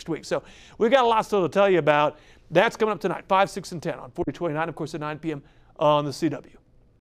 next week. So we've got a lot still to tell you about. That's coming up tonight, 5, 6, and 10 on 4029, of course, at 9 p.m. on the CW.